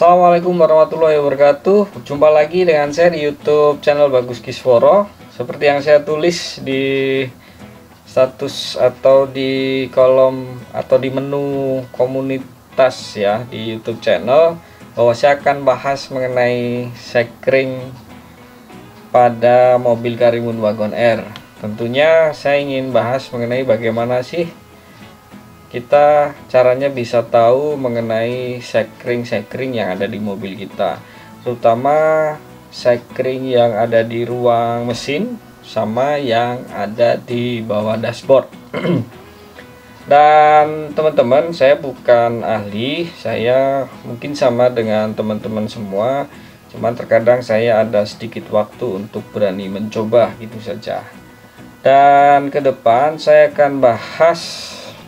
Assalamualaikum warahmatullahi wabarakatuh. Jumpa lagi dengan saya di youtube channel Bagus Kisworo. Seperti yang saya tulis di status atau di kolom atau di menu komunitas ya di youtube channel Bahwa saya akan bahas mengenai sekring pada mobil Karimun Wagon R. Tentunya saya ingin bahas mengenai bagaimana sih kita caranya bisa tahu mengenai sekring-sekring yang ada di mobil kita. Terutama sekring yang ada di ruang mesin sama yang ada di bawah dashboard. Dan teman-teman saya bukan ahli saya mungkin sama dengan teman-teman semua. Cuman terkadang saya ada sedikit waktu untuk berani mencoba gitu saja. Dan ke depan saya akan bahas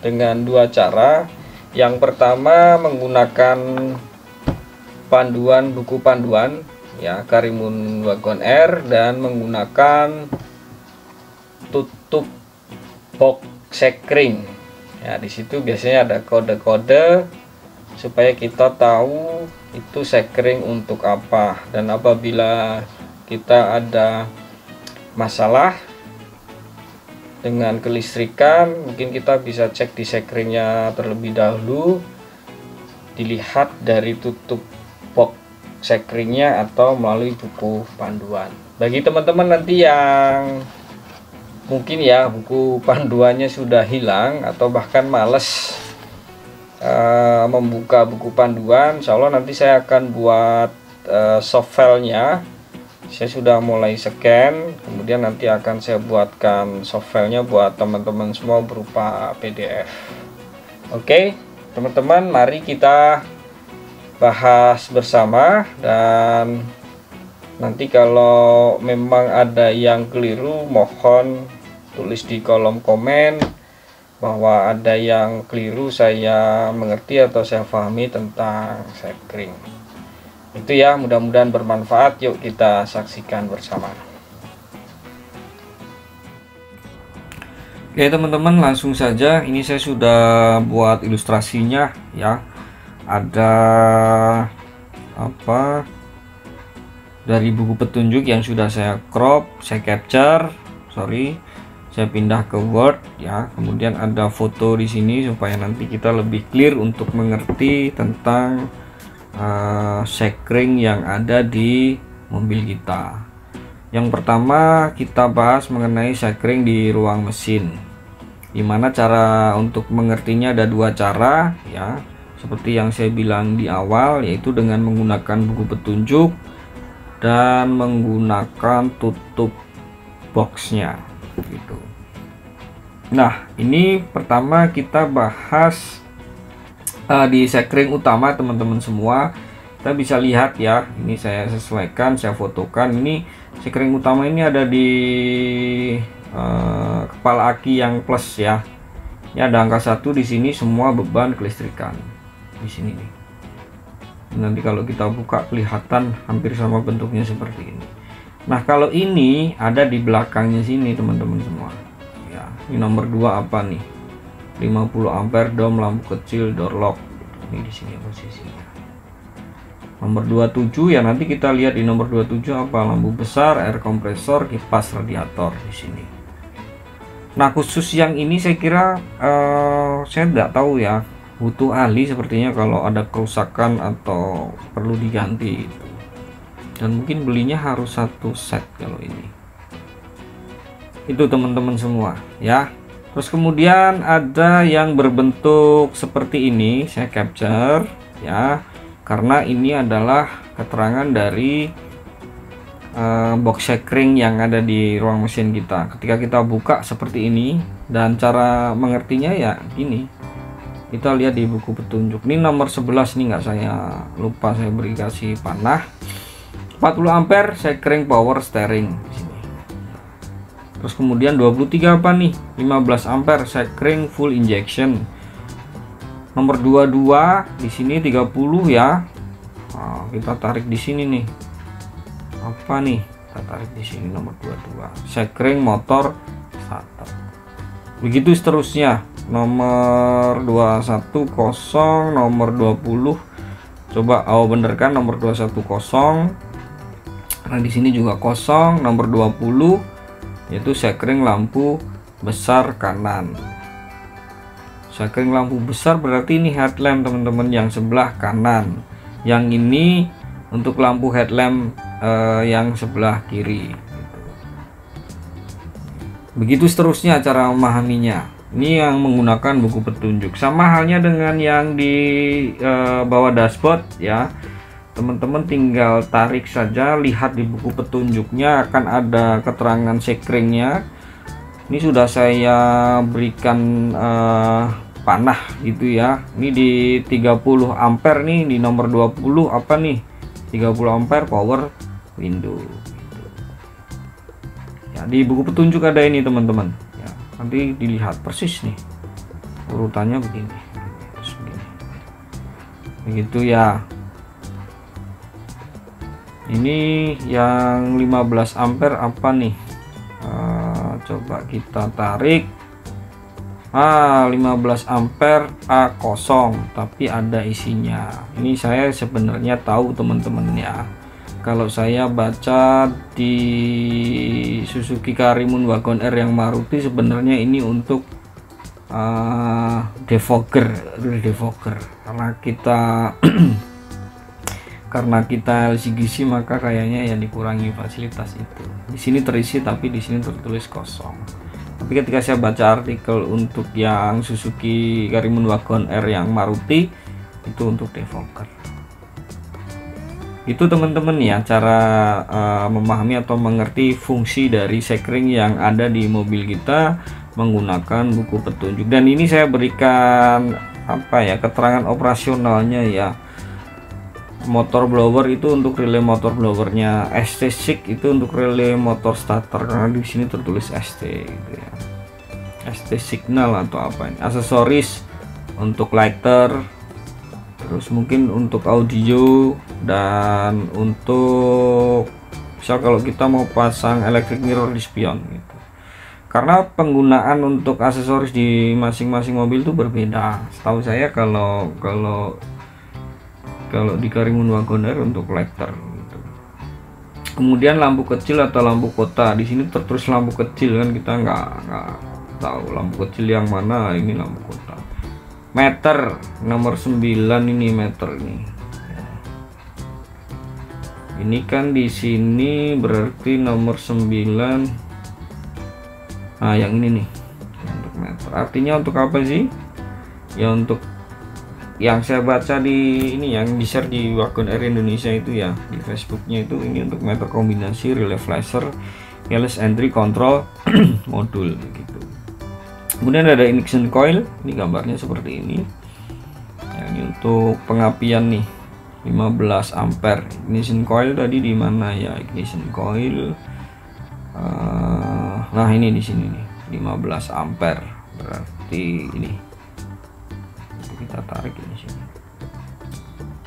dengan dua cara. Yang pertama menggunakan panduan buku panduan ya Karimun Wagon R dan menggunakan tutup box sekring. Ya, di situ biasanya ada kode-kode supaya kita tahu itu sekring untuk apa dan apabila kita ada masalah dengan kelistrikan mungkin kita bisa cek di sekringnya terlebih dahulu dilihat dari tutup box sekringnya atau melalui buku panduan. Bagi teman-teman nanti yang mungkin ya buku panduannya sudah hilang atau bahkan males uh, membuka buku panduan Insya Allah nanti saya akan buat uh, soft filenya saya sudah mulai scan kemudian nanti akan saya buatkan softwarenya buat teman-teman semua berupa PDF oke teman-teman mari kita bahas bersama dan nanti kalau memang ada yang keliru mohon tulis di kolom komen bahwa ada yang keliru saya mengerti atau saya pahami tentang sekring itu ya mudah-mudahan bermanfaat. Yuk kita saksikan bersama. Oke teman-teman langsung saja. Ini saya sudah buat ilustrasinya ya. Ada apa dari buku petunjuk yang sudah saya crop saya capture sorry saya pindah ke Word ya. Kemudian ada foto di sini supaya nanti kita lebih clear untuk mengerti tentang uh, sekring yang ada di mobil kita. Yang pertama kita bahas mengenai sekring di ruang mesin. Di mana cara untuk mengertinya? Ada dua cara ya. Seperti yang saya bilang di awal yaitu dengan menggunakan buku petunjuk dan menggunakan tutup boxnya gitu. Nah ini pertama kita bahas uh, di sekring utama teman-teman semua kita bisa lihat ya ini saya sesuaikan saya fotokan. Ini sekring utama ini ada di uh, kepala aki yang plus ya. Ini ada angka satu di sini semua beban kelistrikan. Di sini nih. Nanti kalau kita buka kelihatan hampir sama bentuknya seperti ini. Nah kalau ini ada di belakangnya sini teman-teman semua. Ya ini nomor dua apa nih 50 ampere dom lampu kecil door lock. Ini di sini posisinya. Nomor 27 ya nanti kita lihat di nomor 27 apa. Lampu besar air kompresor kipas radiator di sini. Nah khusus yang ini saya kira uh, saya tidak tahu ya. Butuh ahli sepertinya kalau ada kerusakan atau perlu diganti itu. Dan mungkin belinya harus satu set kalau ini. Itu teman-teman semua ya terus kemudian ada yang berbentuk seperti ini saya capture ya. Karena ini adalah keterangan dari uh, box sekring yang ada di ruang mesin kita. Ketika kita buka seperti ini dan cara mengertinya ya gini. Kita lihat di buku petunjuk. Ini nomor 11 nih nggak saya lupa saya beri kasih panah. 40 ampere sekring power steering terus kemudian 23 apa nih? 15 ampere sekring full injection. Nomor 22 di sini 30 ya. Nah, kita tarik di sini nih. Apa nih? Kita tarik di sini nomor 22 sekring motor starter begitu seterusnya. Nomor 21 kosong nomor 20 coba oh bener kan nomor 210 nah di sini juga kosong nomor 20 yaitu sekring lampu besar kanan. Sekring lampu besar berarti ini headlamp teman-teman yang sebelah kanan. Yang ini untuk lampu headlamp eh, yang sebelah kiri. Begitu seterusnya cara memahaminya. Ini yang menggunakan buku petunjuk. Sama halnya dengan yang di eh, bawah dashboard ya teman-teman tinggal tarik saja lihat di buku petunjuknya akan ada keterangan sekringnya. Ini sudah saya berikan uh, panah gitu ya. Ini di 30 ampere nih di nomor 20 apa nih? 30 ampere power window ya di buku petunjuk ada ini teman-teman. Ya nanti dilihat persis nih urutannya begini. Begitu ya ini yang 15 ampere apa nih? Uh, coba kita tarik. Ah 15 ampere A0 tapi ada isinya. Ini saya sebenarnya tahu teman-teman ya. Kalau saya baca di Suzuki Karimun Wagon R yang Maruti sebenarnya ini untuk uh, defogger defogger karena kita karena kita LCGC maka kayaknya yang dikurangi fasilitas itu. Di sini terisi tapi di sini tertulis kosong. Tapi ketika saya baca artikel untuk yang Suzuki Karimun Wagon R yang Maruti itu untuk defoker itu teman-teman ya cara uh, memahami atau mengerti fungsi dari sekring yang ada di mobil kita menggunakan buku petunjuk. Dan ini saya berikan apa ya keterangan operasionalnya ya motor blower itu untuk relay motor blowernya ST6 itu untuk relay motor starter. Karena di sini tertulis ST gitu ya. ST signal atau apa ini. Aksesoris untuk lighter terus mungkin untuk audio dan untuk misal kalau kita mau pasang electric mirror di spion gitu. Karena penggunaan untuk aksesoris di masing-masing mobil itu berbeda. Setahu saya kalau kalau kalau di Karimun Wagoner untuk lighter gitu. kemudian lampu kecil atau lampu kota di sini tertulis lampu kecil kan kita nggak nggak tahu lampu kecil yang mana ini lampu kota. Meter nomor 9 ini meter ini. Ini kan di sini berarti nomor 9 nah yang ini nih untuk meter. Artinya untuk apa sih? Ya untuk yang saya baca di ini yang di share di Wagon Air Indonesia itu ya di Facebooknya itu ini untuk meter kombinasi relay flasher keyless entry control modul gitu. Kemudian ada ignition coil ini gambarnya seperti ini. Ya, ini untuk pengapian nih 15 ampere. Ignition coil tadi di mana ya? Ignition coil uh, nah ini di sini nih 15 ampere. Berarti ini kita tarik ini sini.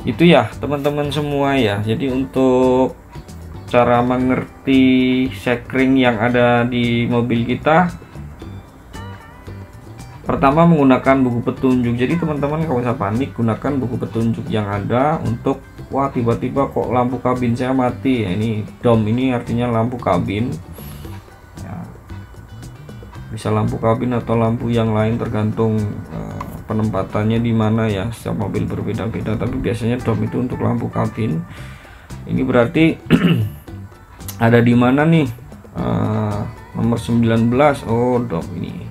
Itu ya teman-teman semua ya. Jadi untuk cara mengerti sekring yang ada di mobil kita pertama menggunakan buku petunjuk. Jadi teman-teman kalau usah panik gunakan buku petunjuk yang ada untuk wah tiba-tiba kok lampu kabin saya mati. Ya ini dom ini artinya lampu kabin. Ya. bisa lampu kabin atau lampu yang lain tergantung penempatannya di mana ya? Setiap mobil berbeda-beda tapi biasanya dom itu untuk lampu kabin. Ini berarti ada di mana nih? Uh, nomor 19 oh dom ini.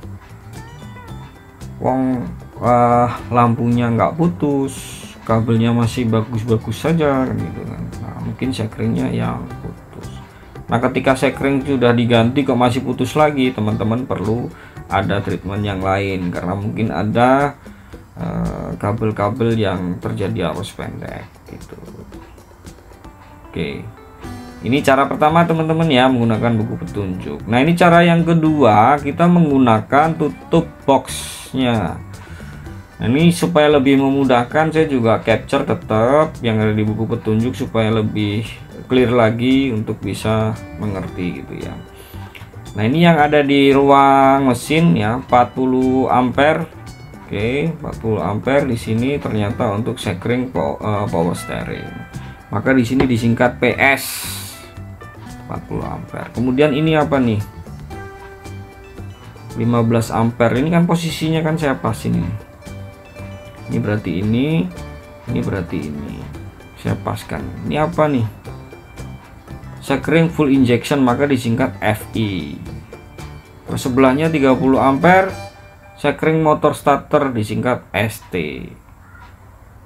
Wong uh, lampunya nggak putus kabelnya masih bagus-bagus saja gitu kan. Nah, mungkin sekringnya yang putus. Nah ketika sekring sudah diganti kok masih putus lagi teman-teman perlu ada treatment yang lain. Karena mungkin ada eh, kabel-kabel uh, yang terjadi arus pendek gitu. Oke. Ini cara pertama teman-teman ya menggunakan buku petunjuk. Nah ini cara yang kedua kita menggunakan tutup boxnya. Nah, ini supaya lebih memudahkan saya juga capture tetap yang ada di buku petunjuk supaya lebih clear lagi untuk bisa mengerti gitu ya Nah ini yang ada di ruang mesin ya 40 ampere Oke, 40 ampere di sini ternyata untuk sekring eh, power steering. Maka di sini disingkat PS 40 ampere. Kemudian ini apa nih? 15 ampere. Ini kan posisinya kan saya pas ini. Ini berarti ini, ini berarti ini. Saya paskan. Ini apa nih? Sekring full injection maka disingkat FI. Sebelahnya 30 ampere Sekring motor starter disingkat ST.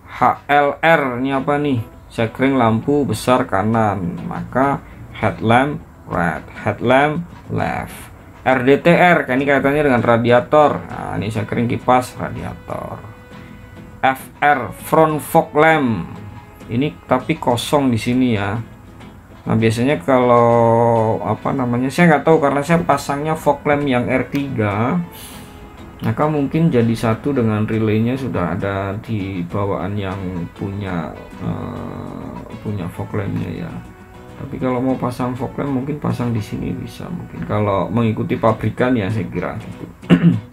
HLR ini apa nih? Sekring lampu besar kanan, maka headlamp right, headlamp left. RDTR, kan ini kaitannya dengan radiator. Nah, ini sekring kipas radiator. FR front fog lamp. Ini tapi kosong di sini ya. Nah biasanya kalau apa namanya saya nggak tahu karena saya pasangnya fog lamp yang R3 maka mungkin jadi satu dengan relaynya sudah ada di bawaan yang punya uh, punya fog lampnya ya. Tapi kalau mau pasang fog lamp mungkin pasang di sini bisa mungkin. Kalau mengikuti pabrikan ya saya kira gitu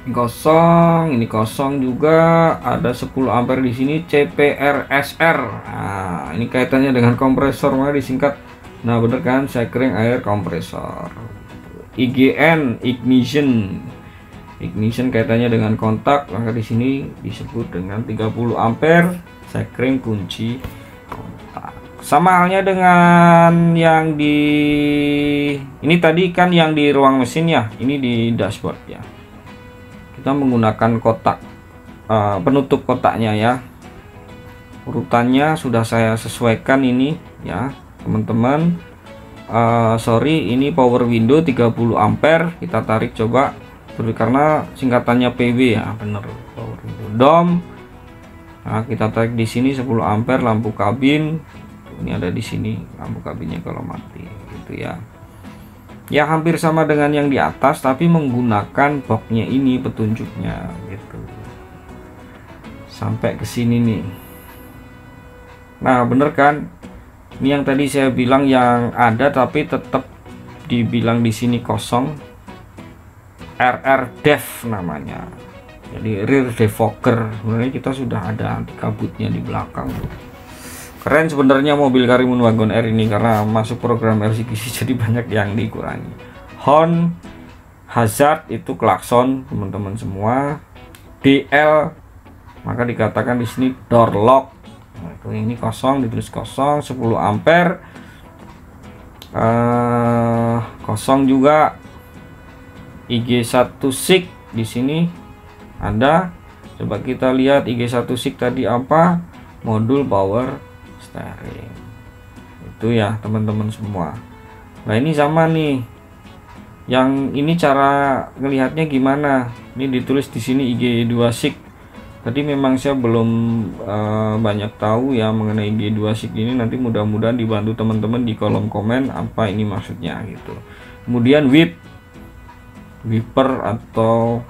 ini kosong ini kosong juga. Ada 10 ampere di sini CPRSR nah ini kaitannya dengan kompresor. Maka disingkat nah bener kan? Saya kering air kompresor. IGN ignition. Ignition kaitannya dengan kontak. Maka di sini disebut dengan 30 ampere. Sekring kunci kontak. Sama halnya dengan yang di ini tadi kan yang di ruang mesin ya? Ini di dashboard ya kita menggunakan kotak uh, penutup kotaknya ya. Urutannya sudah saya sesuaikan ini ya teman-teman. Uh, sorry ini power window 30 ampere. Kita tarik coba. Karena singkatannya PW ya bener dom. Nah, kita tarik di sini 10 ampere lampu kabin. Ini ada di sini lampu kabinnya kalau mati gitu ya ya hampir sama dengan yang di atas tapi menggunakan boxnya ini petunjuknya gitu. Sampai ke sini nih. Nah bener kan? Ini yang tadi saya bilang yang ada tapi tetap dibilang di sini kosong. RR Dev namanya. Jadi rear defogger sebenarnya kita sudah ada anti kabutnya di belakang keren sebenarnya mobil Karimun Wagon R ini karena masuk program LCGC jadi banyak yang dikurangi. Horn hazard itu klakson teman-teman semua. DL maka dikatakan di sini door lock. Nah, ini kosong ditulis kosong 10 ampere. Uh, kosong juga. IG1 SIG di sini. Ada coba kita lihat IG1 SIG tadi apa? Modul power steering itu ya teman-teman semua. Nah ini sama nih. Yang ini cara ngelihatnya gimana? Ini ditulis di sini IG2 SIG tadi memang saya belum uh, banyak tahu ya mengenai IG2 SIG ini. Nanti mudah-mudahan dibantu teman-teman di kolom komen apa ini maksudnya gitu. Kemudian whip wiper atau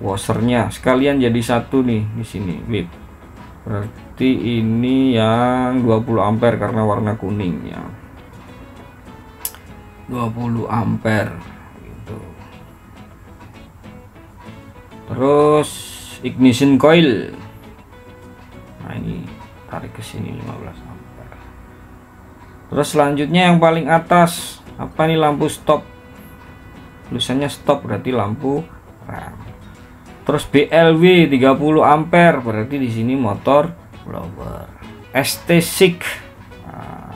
washernya sekalian jadi satu nih di sini whip berarti ini yang 20 ampere karena warna kuning ya. 20 ampere gitu. Terus ignition coil. Nah ini tarik ke sini 15 ampere. Terus selanjutnya yang paling atas apa nih lampu stop? Tulisannya stop berarti lampu rem terus BLW 30 ampere berarti di sini motor blower ST6 nah,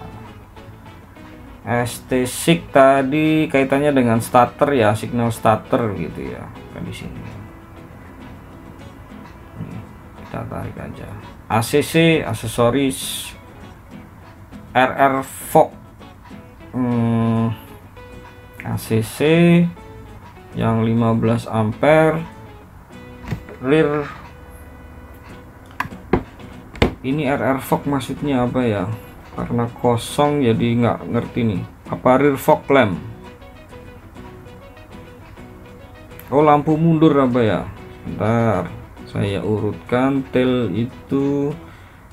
ST6 tadi kaitannya dengan starter ya signal starter gitu ya kan di sini. Ini, kita tarik aja. ACC aksesoris RR Fog hmm, ACC yang 15 ampere rear ini RR fog maksudnya apa ya? Karena kosong jadi nggak ngerti nih. Apa rear fog lamp oh lampu mundur apa ya? Bentar saya urutkan tail itu.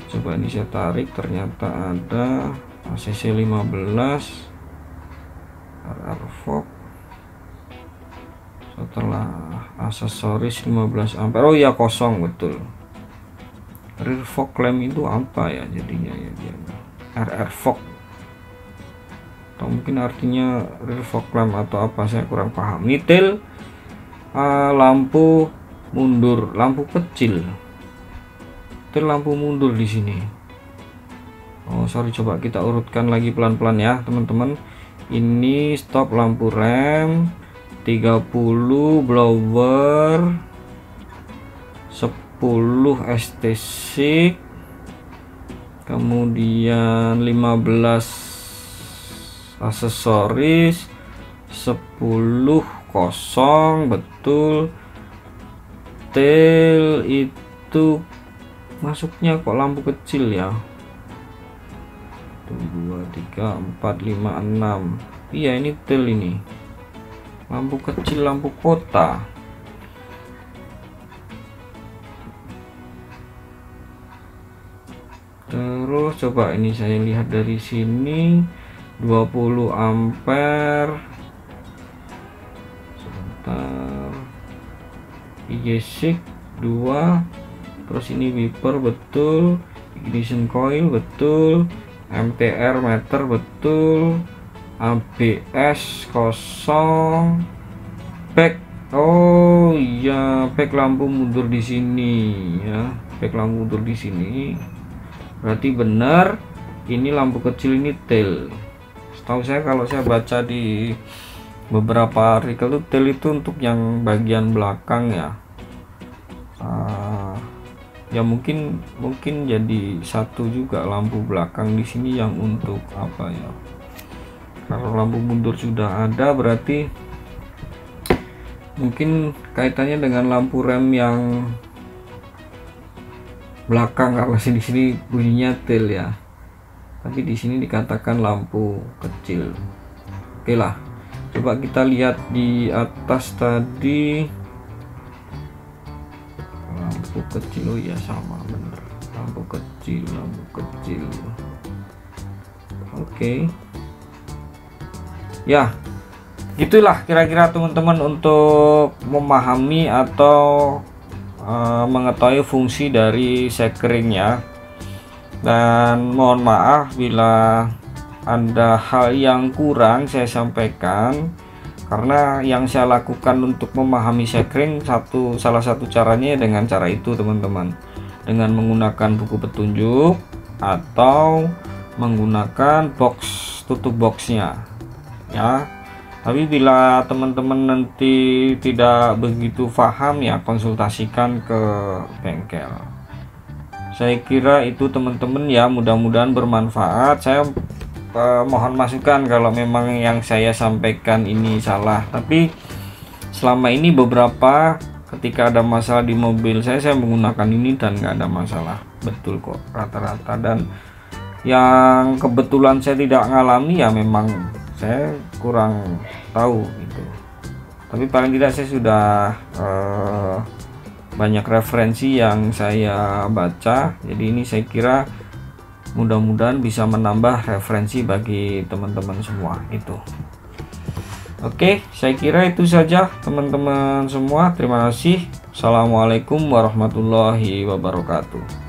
Coba ini saya tarik ternyata ada ACC 15 RR fog setelah aksesoris 15 ampere. Oh ya kosong betul. Rear fog lamp itu apa ya jadinya ya dia? RR fog. Atau mungkin artinya rear fog lamp atau apa saya kurang paham. Nitil uh, lampu mundur lampu kecil. Itu lampu mundur di sini. Oh sorry coba kita urutkan lagi pelan-pelan ya teman-teman. Ini stop lampu rem 30 blower. 10 STC kemudian 15 aksesoris. 10 kosong betul. Tail itu masuknya kok lampu kecil ya? 2 3 4 5 6 iya ini tail ini lampu kecil lampu kota. Terus coba ini saya lihat dari sini 20 ampere. Sebentar. IGSIC 2 terus ini wiper betul. Ignition coil betul. MTR meter betul ABS kosong. Back. Oh iya. Back lampu mundur di sini ya. Back lampu mundur di sini. Berarti benar ini lampu kecil ini tail. Setahu saya kalau saya baca di beberapa artikel itu tail itu untuk yang bagian belakang ya. Uh, ya mungkin mungkin jadi satu juga lampu belakang di sini yang untuk apa ya kalau lampu mundur sudah ada berarti mungkin kaitannya dengan lampu rem yang belakang kalau sini sini bunyinya tail ya. Tapi di sini dikatakan lampu kecil. Oke lah coba kita lihat di atas tadi. Lampu kecil oh ya sama bener. Lampu kecil lampu kecil. Oke ya gitulah kira-kira teman-teman untuk memahami atau uh, mengetahui fungsi dari sekring ya dan mohon maaf bila ada hal yang kurang saya sampaikan karena yang saya lakukan untuk memahami sekring satu salah satu caranya dengan cara itu teman-teman. Dengan menggunakan buku petunjuk atau menggunakan box tutup boxnya ya. Tapi bila teman-teman nanti tidak begitu paham ya konsultasikan ke bengkel. Saya kira itu teman-teman ya. Mudah-mudahan bermanfaat. Saya eh, mohon masukan kalau memang yang saya sampaikan ini salah. Tapi selama ini beberapa ketika ada masalah di mobil saya saya menggunakan ini dan nggak ada masalah. Betul kok rata-rata. Dan yang kebetulan saya tidak ngalami ya memang saya kurang tahu gitu. Tapi paling tidak saya sudah uh, banyak referensi yang saya baca. Jadi ini saya kira mudah-mudahan bisa menambah referensi bagi teman-teman semua itu oke saya kira itu saja teman-teman semua. Terima kasih. Assalamualaikum warahmatullahi wabarakatuh